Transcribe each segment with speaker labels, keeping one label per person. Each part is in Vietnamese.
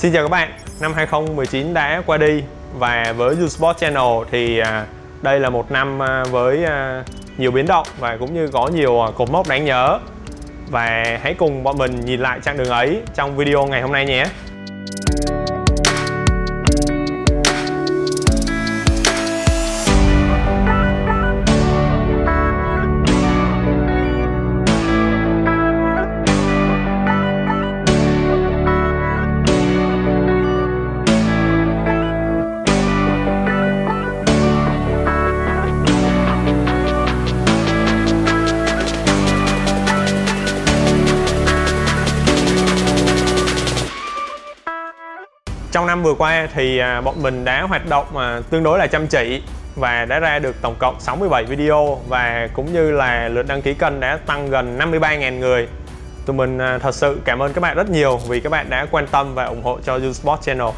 Speaker 1: Xin chào các bạn, năm 2019 đã qua đi và với Usport Channel thì à, đây là một năm à, với à, nhiều biến động và cũng như có nhiều cột mốc đáng nhớ và hãy cùng bọn mình nhìn lại chặng đường ấy trong video ngày hôm nay nhé. Trong năm vừa qua thì à, bọn mình đã hoạt động mà tương đối là chăm chỉ và đã ra được tổng cộng 67 video và cũng như là lượt đăng ký kênh đã tăng gần 53.000 người. Tụi mình à, thật sự cảm ơn các bạn rất nhiều vì các bạn đã quan tâm và ủng hộ cho YouSport Channel.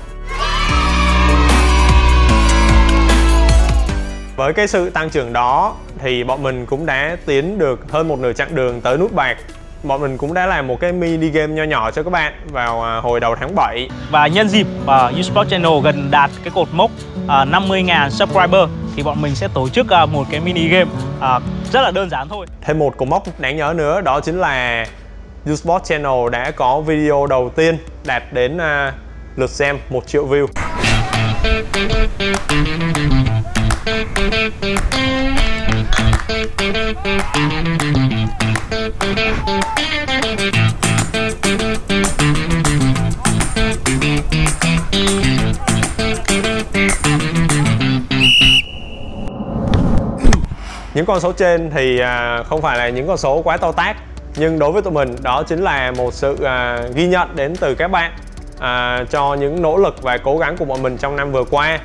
Speaker 1: Với cái sự tăng trưởng đó thì bọn mình cũng đã tiến được hơn một nửa chặng đường tới nút bạc bọn mình cũng đã làm một cái mini game nho nhỏ cho các bạn vào à, hồi đầu tháng 7
Speaker 2: và nhân dịp uh, Usport Channel gần đạt cái cột mốc uh, 50.000 subscriber thì bọn mình sẽ tổ chức uh, một cái mini game uh, rất là đơn giản thôi.
Speaker 1: Thêm một cột mốc đáng nhớ nữa đó chính là Usport Channel đã có video đầu tiên đạt đến uh, lượt xem 1 triệu view những con số trên thì à, không phải là những con số quá to tát nhưng đối với tụi mình đó chính là một sự à, ghi nhận đến từ các bạn à, cho những nỗ lực và cố gắng của bọn mình trong năm vừa qua.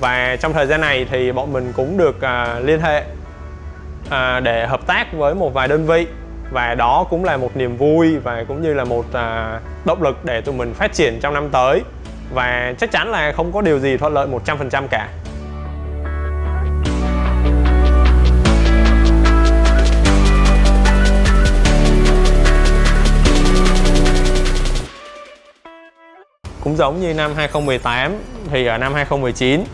Speaker 1: Và trong thời gian này thì bọn mình cũng được à, liên hệ à, để hợp tác với một vài đơn vị và đó cũng là một niềm vui và cũng như là một à, động lực để tụi mình phát triển trong năm tới và chắc chắn là không có điều gì thuận lợi 100% cả Cũng giống như năm 2018 thì ở năm 2019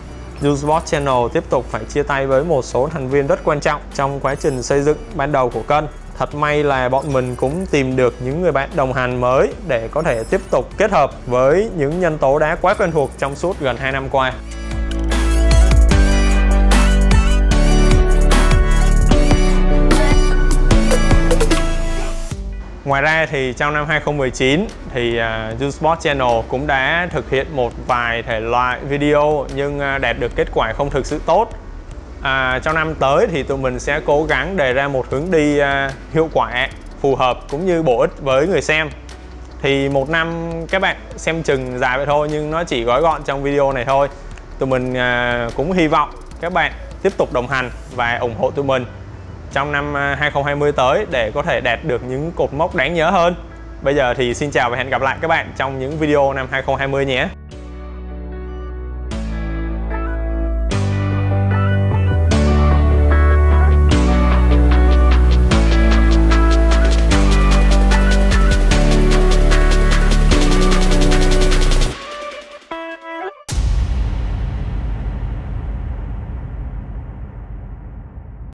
Speaker 1: Usport Channel tiếp tục phải chia tay với một số thành viên rất quan trọng trong quá trình xây dựng ban đầu của kênh. Thật may là bọn mình cũng tìm được những người bạn đồng hành mới để có thể tiếp tục kết hợp với những nhân tố đã quá quen thuộc trong suốt gần 2 năm qua. Ngoài ra thì trong năm 2019 thì uh, Channel cũng đã thực hiện một vài thể loại video nhưng uh, đạt được kết quả không thực sự tốt. À, trong năm tới thì tụi mình sẽ cố gắng đề ra một hướng đi à, hiệu quả, phù hợp cũng như bổ ích với người xem. Thì một năm các bạn xem chừng dài vậy thôi nhưng nó chỉ gói gọn trong video này thôi. Tụi mình à, cũng hy vọng các bạn tiếp tục đồng hành và ủng hộ tụi mình trong năm à, 2020 tới để có thể đạt được những cột mốc đáng nhớ hơn. Bây giờ thì xin chào và hẹn gặp lại các bạn trong những video năm 2020 nhé.